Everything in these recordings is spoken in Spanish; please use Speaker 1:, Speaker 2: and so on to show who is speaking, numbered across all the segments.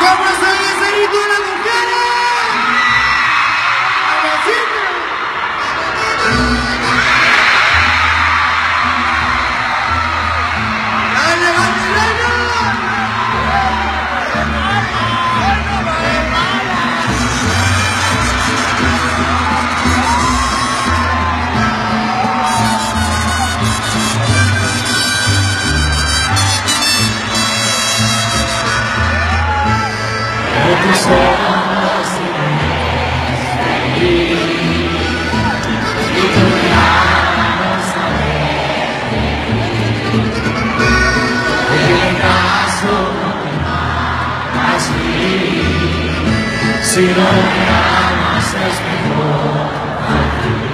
Speaker 1: ¿Cómo soy ese grito de las mujeres?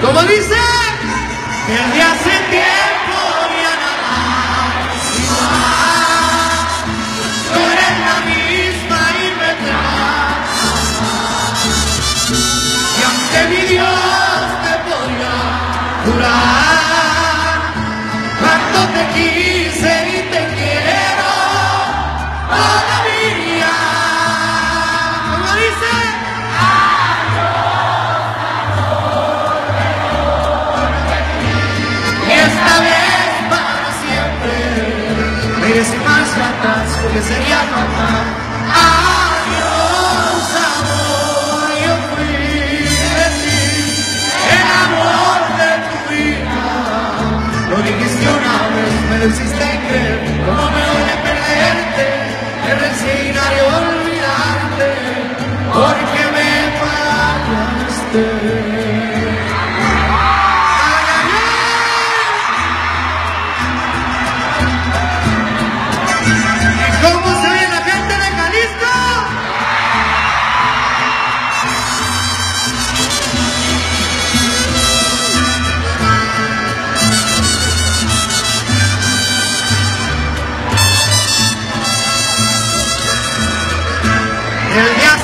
Speaker 1: ¿Cómo dice? Desde hace tiempo jurar cuánto te quise y te quiero todavía. ¿Cómo dice? Esta vez para siempre me iré sin marcha atrás porque sería fatal.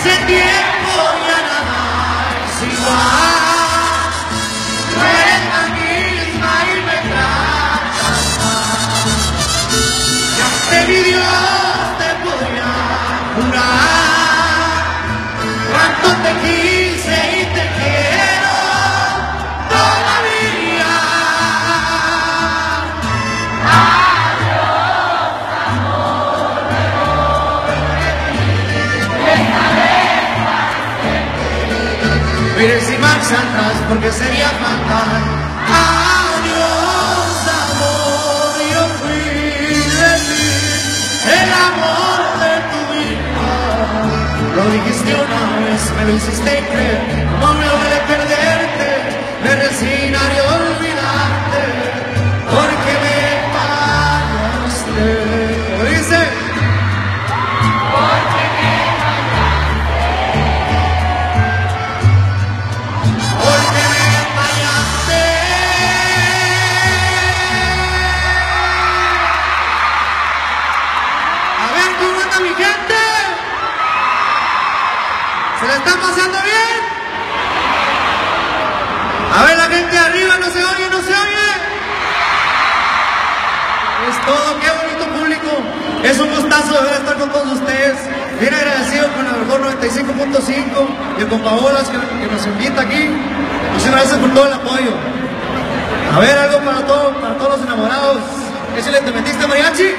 Speaker 1: Hace tiempo ya nada es igual. Tú eres misma y me tratas mal. Y aunque mi Dios te podría jurar cuánto te quise marcha porque sería fatal. Adiós, amor, yo fui de ti, el amor de tu vida. Lo dijiste una vez, me lo hiciste creer, no me duele perderte, ¿Se la están pasando bien? A ver la gente arriba, no se oye, no se oye. Es todo, qué bonito público. Es un gustazo de estar con todos ustedes. Bien agradecido con el mejor 95.5 y el Compabolas que, que nos invita aquí. Muchas gracias por todo el apoyo. A ver, algo para, todo, para todos los enamorados. ¿Eso le te metiste mariachi?